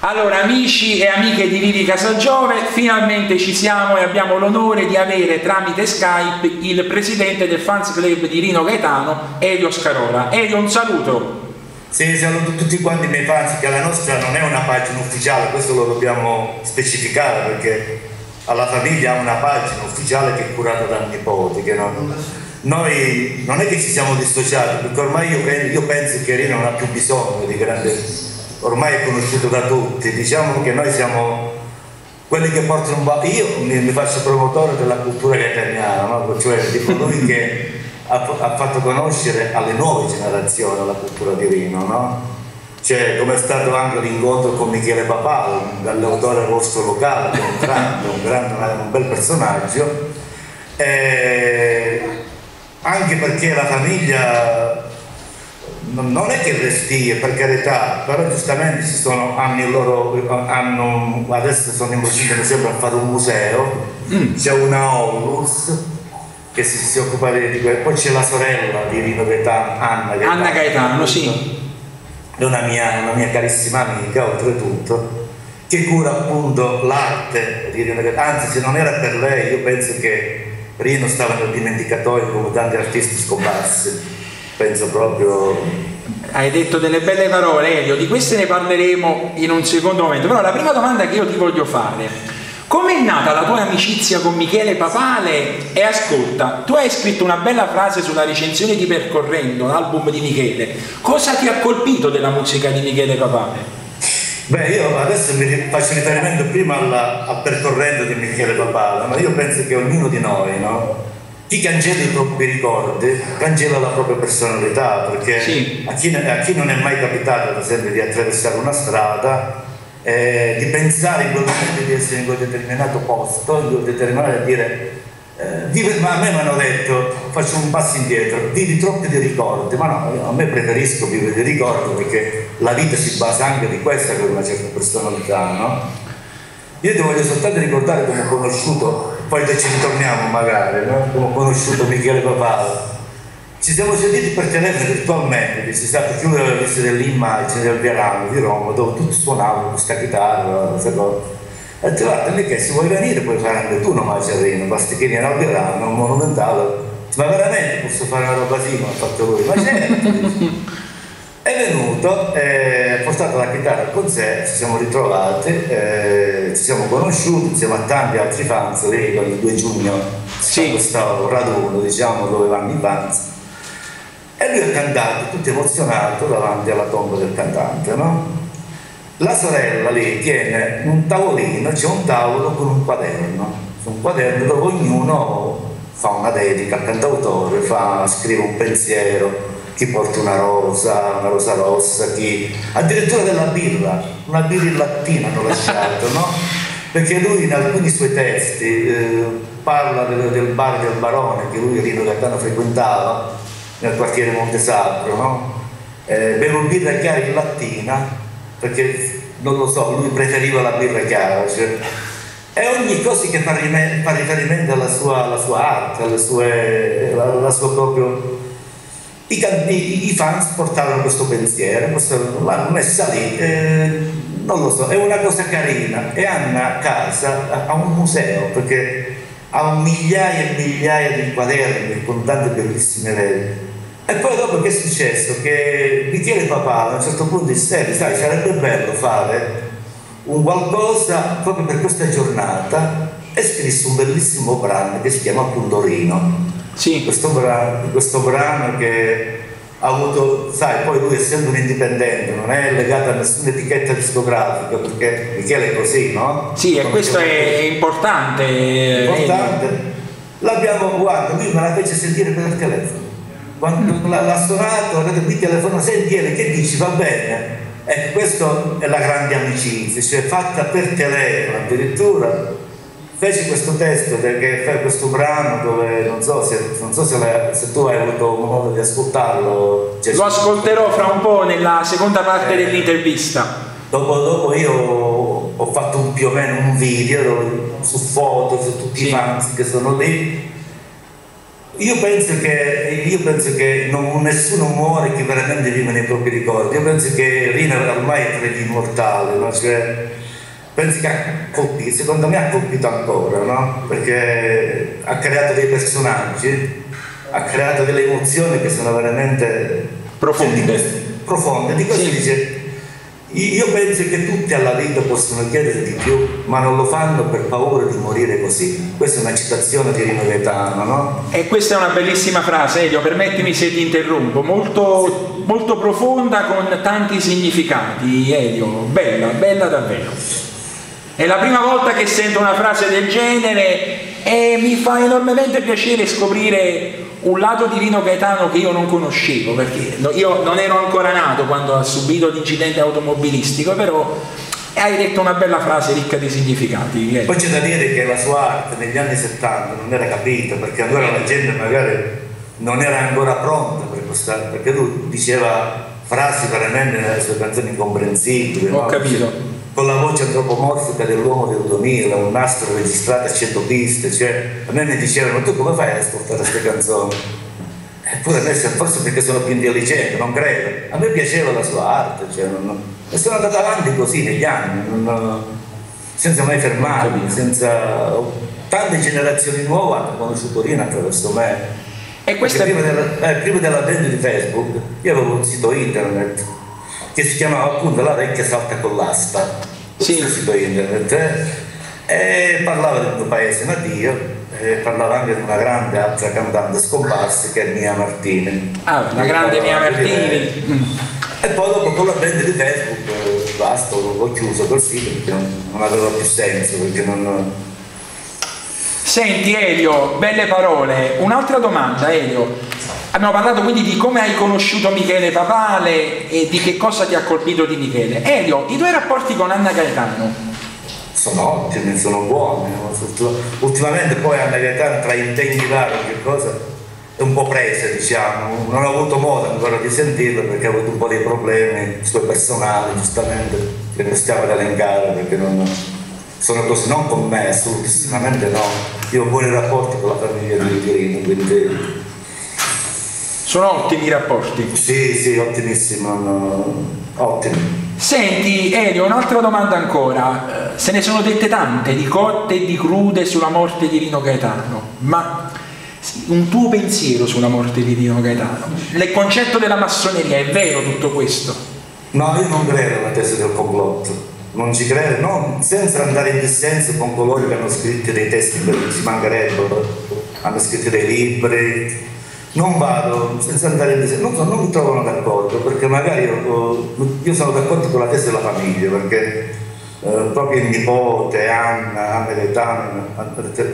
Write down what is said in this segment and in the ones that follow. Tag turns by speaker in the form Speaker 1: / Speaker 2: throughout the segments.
Speaker 1: Allora, amici e amiche di Vivi Casagiove, finalmente ci siamo e abbiamo l'onore di avere tramite Skype il presidente del fans club di Rino Gaetano, Elio Scarola. Elio, un saluto.
Speaker 2: Sì, saluto tutti quanti i miei fans, che la nostra non è una pagina ufficiale, questo lo dobbiamo specificare perché alla famiglia ha una pagina ufficiale che è curata dal nipote, che non, noi non è che ci siamo dissociati, perché ormai io, io penso che Rino non ha più bisogno di grande ormai è conosciuto da tutti, diciamo che noi siamo quelli che portano un po', io mi, mi, faccio promotore della cultura gaetaniana, no? cioè di colui che ha, ha, fatto conoscere alle nuove generazioni la cultura di Rino, no? Cioè, come è stato anche l'incontro con Michele Papà, dall'autore Rosso Locale, un grande, un, grande, un bel personaggio, e anche perché la famiglia non è che restie per carità, però giustamente ci sono, hanno loro, hanno, adesso sono in procinto per esempio a fare un museo, mm. c'è una Onlus che si, si, occupa di questo, poi c'è la sorella di Rino Gaetano, Anna Gaetano.
Speaker 1: Anna Gaetano, sì.
Speaker 2: È una mia, una mia carissima amica oltretutto, che cura appunto l'arte di Rino Gaetano, anzi se non era per lei io penso che Rino stava nel dimenticatoio come tanti artisti scomparsi penso proprio...
Speaker 1: Hai detto delle belle parole Elio, di queste ne parleremo in un secondo momento, però la prima domanda che io ti voglio fare, come è nata la tua amicizia con Michele Papale? E ascolta, tu hai scritto una bella frase sulla recensione di Percorrendo, l'album di Michele, cosa ti ha colpito della musica di Michele Papale?
Speaker 2: Beh, io adesso mi faccio riferimento prima alla, al percorrendo di Michele Papale, ma io penso che ognuno di noi, no? Chi cancella i propri ricordi cancella la propria personalità perché sì. a, chi, a, chi, non è mai capitato ad esempio di attraversare una strada eh, di pensare in quel momento di essere in quel determinato posto in quel determinato dire eh, vive, ma a me mi hanno detto faccio un passo indietro vivi troppi di ricordi ma no, a me preferisco vivere di ricordi perché la vita si basa anche di questa per una certa personalità no? Io ti voglio soltanto ricordare come ho conosciuto poi ci ritorniamo magari, no? come ho conosciuto Michele Papalo. Ci siamo sentiti per telefono virtualmente, ci stato più aveva visto delle immagini del Verano di Roma dove tutti suonavano questa chitarra, queste cose. E ti guarda, che se vuoi venire puoi fare anche tu una Macerino, basta che vieni al Verano, un monumentale. Ma veramente posso fare una roba simile, ha fatto lui, ma certo. È venuto, eh, ha portato la chitarra con sé, ci siamo ritrovati, eh, ci siamo conosciuti insieme a tanti altri fans, lì con il 2 giugno sì. questo raduno diciamo, dove vanno i fans. E lui ha cantato, tutto emozionato, davanti alla tomba del cantante. No? La sorella lì tiene un tavolino, c'è un tavolo con un quaderno, un quaderno dove ognuno fa una dedica al cantautore, fa, scrive un pensiero chi porta una rosa, una rosa rossa, chi addirittura della birra, una birra in lattina hanno lasciato, no? Perché lui in alcuni suoi testi eh, parla del, del, bar del barone che lui Rino Gaetano frequentava nel quartiere Montesacro, no? Eh, bevo birra chiara in lattina perché non lo so, lui preferiva la birra chiara, cioè, e ogni cosa che fa, riferimento alla sua, alla sua arte, alla sua, alla sua proprio i, i, i fans portarono questo pensiero, questo, l'hanno messa lì, eh, non lo so, è una cosa carina e hanno a casa, ha un museo perché ha migliaia e migliaia di quaderni con tante bellissime vele. E poi dopo che è successo? Che Michele Papà a un certo punto disse, sai, sarebbe bello fare un qualcosa proprio per questa giornata e scrisse un bellissimo brano che si chiama appunto Rino sì. questo, brano, questo brano che ha avuto, sai, poi lui essendo un indipendente, non è legato a nessuna etichetta discografica, perché Michele è così, no?
Speaker 1: Sì, e questo è importante.
Speaker 2: Importante. L'abbiamo, guarda, lui me la fece sentire per telefono. Quando mm. l'ha suonato, mi telefono, senti che dici, va bene. Ecco, questa è la grande amicizia, cioè fatta per telefono addirittura fece questo testo perché fa questo brano dove non so se, non so se, se tu hai avuto modo di ascoltarlo
Speaker 1: cioè, lo ascolterò fra un po' nella seconda parte eh, dell'intervista
Speaker 2: dopo, dopo, io ho fatto un, più o meno un video su foto su tutti sì. i fans che sono lì io penso che, io penso che non, nessuno muore che veramente vive nei propri ricordi. Io penso che Rina ormai è immortali, no? cioè, penso che ha colpito, secondo me ha colpito ancora, no? perché ha creato dei personaggi, ha creato delle emozioni che sono veramente
Speaker 1: profonde.
Speaker 2: Cioè, profonde. Di questo sì. dice io penso che tutti alla vita possono chiedere di più, ma non lo fanno per paura di morire così. Questa è una citazione di Rino Gaetano, no?
Speaker 1: E questa è una bellissima frase, Elio, permettimi se ti interrompo, molto, molto profonda con tanti significati, Elio, bella, bella davvero. È la prima volta che sento una frase del genere e mi fa enormemente piacere scoprire un lato di Rino Gaetano che io non conoscevo, perché io non ero ancora nato quando ha subito l'incidente automobilistico, però hai detto una bella frase ricca di significati.
Speaker 2: Eh. Poi c'è da dire che la sua arte negli anni 70 non era capita, perché allora la gente magari non era ancora pronta per questa, perché lui diceva frasi veramente nelle sue canzoni incomprensibili.
Speaker 1: Ho no? capito
Speaker 2: con la voce antropomorfica dell'uomo del 2000, un nastro registrato a 100 piste, cioè a me mi dicevano tu come fai ad ascoltare queste canzoni? Eppure adesso forse perché sono più intelligente, non credo. A me piaceva la sua arte, cioè, non, e sono andato avanti così negli anni, non, senza mai fermarmi, senza tante generazioni nuove hanno conosciuto Rina attraverso me. E questa... prima, della, eh, prima dell'avvento di Facebook io avevo un sito internet che si chiamava appunto La vecchia salta con l'asta, sì. sito internet, eh, e parlava del mio paese natio, e parlava anche di una grande altra cantante scomparsa che è Mia Martini.
Speaker 1: Ah, la grande Mia Martini.
Speaker 2: E poi dopo con la band di Facebook eh, basta, l'ho chiuso col sito perché non, non aveva più senso, perché non...
Speaker 1: Senti Elio, belle parole. Un'altra domanda Elio, Abbiamo parlato quindi di come hai conosciuto Michele Papale e di che cosa ti ha colpito di Michele. Elio, i tuoi rapporti con Anna Gaetano?
Speaker 2: Sono ottimi, sono buoni. Ultimamente poi Anna Gaetano tra impegni vari che cosa è un po' presa, diciamo. Non ho avuto modo ancora di sentirla perché ho avuto un po' di problemi suoi personali, giustamente, che non stiamo ad elencare perché non sono così, non con me, assolutissimamente no. Io ho buoni rapporti con la famiglia di Tirino, quindi
Speaker 1: sono ottimi i rapporti?
Speaker 2: Sì, sì, ottimissimo, ottimi.
Speaker 1: Senti Elio, un'altra domanda ancora. Eh, se ne sono dette tante di cotte e di crude sulla morte di Rino Gaetano, ma un tuo pensiero sulla morte di Rino Gaetano? Il concetto della massoneria, è vero tutto questo?
Speaker 2: No, io non credo alla tesi del complotto, non ci credo, no, senza andare in dissenso con coloro che hanno scritto dei testi per cui ci mancherebbero, hanno scritto dei libri, non vado senza andare in dissenso, non, non, mi trovano d'accordo perché magari io, io sono d'accordo con la testa della famiglia perché eh, proprio il nipote, Anna, Gaetano,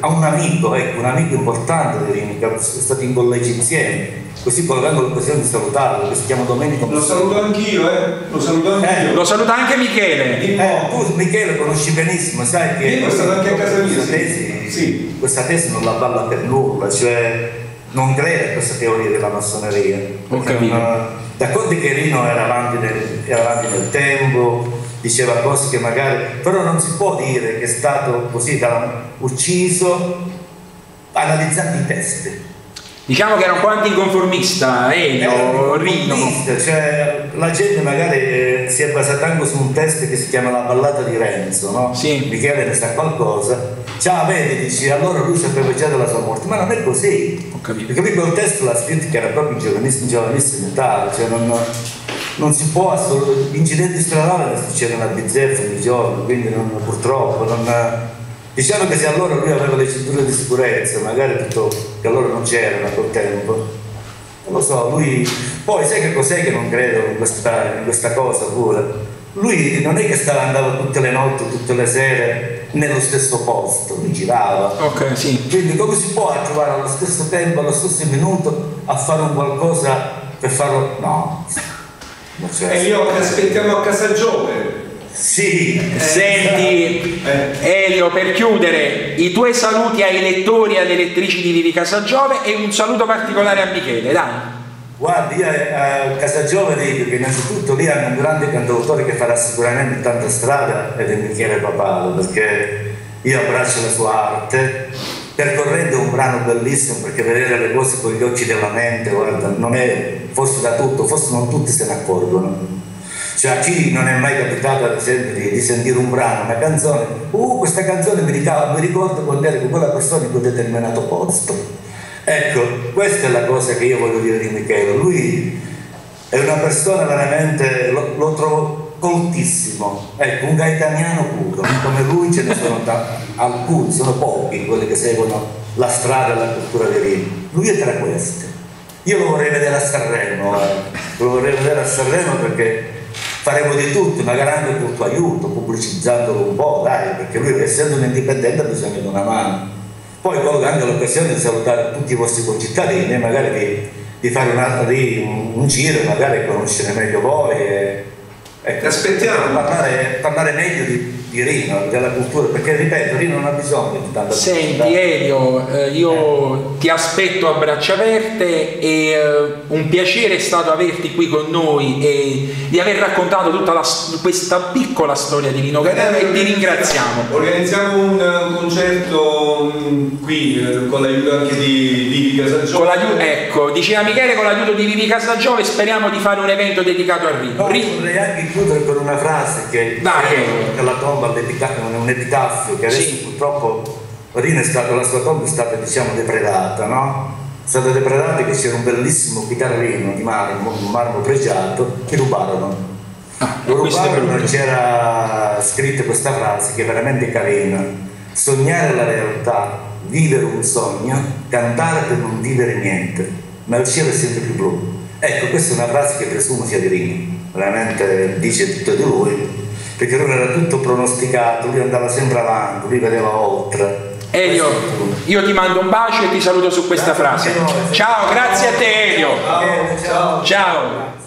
Speaker 2: ha un amico, ecco, un amico importante di che è stato in collegio insieme. Così colgando l'occasione di salutarlo, che si chiama Domenico.
Speaker 3: Lo saluto anch'io, eh? Lo saluto anch'io. Eh,
Speaker 1: lo saluta anche Michele.
Speaker 2: Eh, tu Michele conosci benissimo, sai che.
Speaker 3: Io sono anche a casa mia.
Speaker 2: Questa tesi, sì. questa tesi non la balla per nulla, cioè non crede a questa teoria della massoneria. D'accordo che Rino era avanti, nel, era avanti nel tempo, diceva cose che magari, però non si può dire che è stato così da, ucciso analizzando i testi.
Speaker 1: Diciamo che era un po' anticonformista, Elio, Rino.
Speaker 2: Cioè, la gente magari eh, si è basata anche su un testo che si chiama La ballata di Renzo, no?
Speaker 1: Sì.
Speaker 2: Michele ne sa qualcosa. Ciao, vedi, dici, allora lui sapeva già della sua morte, ma non è così.
Speaker 1: Ho capito.
Speaker 2: Perché quel testo l'ha scritto che era proprio in giovanissimo, giovanissima età, cioè non, non si può assolutamente... Incidenti stradali succedono a bizzeffe ogni giorno, quindi non, purtroppo non Diciamo che se allora lui aveva le cinture di sicurezza, magari tutto che allora non c'erano a quel tempo, non lo so, lui poi sai che cos'è che non credo in questa, in questa cosa pure? Lui non è che stava andava tutte le notti, tutte le sere nello stesso posto, lui girava.
Speaker 1: Ok, sì.
Speaker 2: Quindi come si può trovare allo stesso tempo, allo stesso minuto a fare un qualcosa per farlo? No.
Speaker 3: E io aspettiamo a casa Giove
Speaker 2: sì,
Speaker 1: eh, senti eh. Elio per chiudere i tuoi saluti ai lettori e alle lettrici di Vivi Casagiove e un saluto particolare a Michele, dai.
Speaker 2: Guardi, io a Casagiove dico che innanzitutto lì hanno un grande cantautore che farà sicuramente tanta strada ed è Michele Papalo perché io abbraccio la sua arte percorrendo un brano bellissimo perché vedere le cose con gli occhi della mente, guarda, non è forse da tutto, forse non tutti se ne accorgono. Cioè a chi non è mai capitato ad esempio di, di sentire un brano, una canzone, uh questa canzone mi, ricava, mi ricordo quando ero con quella persona in quel determinato posto. Ecco, questa è la cosa che io voglio dire di Michele. Lui è una persona veramente, lo, lo trovo coltissimo, ecco, un gaetaniano puro, come lui ce ne sono alcuni, sono pochi quelli che seguono la strada della cultura di Rio. Lui è tra questi. Io lo vorrei vedere a Sanremo, eh. lo vorrei vedere a Sanremo perché faremo di tutto, magari anche con il tuo aiuto, pubblicizzandolo un po', dai, perché lui essendo un indipendente ha bisogno di una mano. Poi colgo anche l'occasione di salutare tutti i vostri concittadini, magari di, di fare un, di, un, un, giro, magari conoscere meglio voi e, e aspettiamo parlare, parlare meglio di, di Rino, della cultura, perché ripeto, Rino non ha bisogno di tanta
Speaker 1: Senti Elio, eh, io eh. ti aspetto a braccia aperte e eh, un piacere è stato averti qui con noi e di aver raccontato tutta la, questa piccola storia di Rino Catena e ti ringraziamo.
Speaker 3: Organizziamo un concerto mm, qui con l'aiuto anche di Vivi Casagiove.
Speaker 1: Ecco, diceva Michele con l'aiuto di Vivi Casagiove speriamo di fare un evento dedicato a Rino.
Speaker 2: No, vorrei anche chiudere con una frase che,
Speaker 1: Dai,
Speaker 2: che la tomba tomba un epitaffio che adesso sì. purtroppo stato, la sua tomba è stata diciamo depredata, no? È stata depredata che c'era un bellissimo chitarrino di marmo, un marmo pregiato, che rubarono. Ah, Lo rubarono e c'era scritta questa frase che è veramente carina. Sognare la realtà, vivere un sogno, cantare per non vivere niente, ma il cielo è sempre più blu. Ecco, questa è una frase che presumo sia di Rino, veramente dice tutto di lui perché lui era tutto pronosticato, lui andava sempre avanti, lui vedeva oltre.
Speaker 1: Elio, io ti mando un bacio e ti saluto su questa grazie frase. Ciao, grazie a te Elio.
Speaker 3: Ciao. Ciao.
Speaker 1: Ciao.